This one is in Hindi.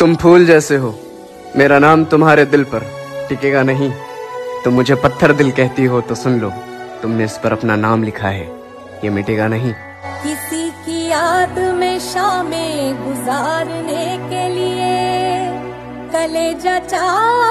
तुम फूल जैसे हो। मेरा नाम तुम्हारे दिल पर टिकेगा नहीं। तुम मुझे पत्थर दिल कहती हो तो सुन लो। तुमने इस पर अपना नाम लिखा है। ये मिटेगा नहीं। किसी की याद में शामें गुजारने के लिए कलेजा चाहिए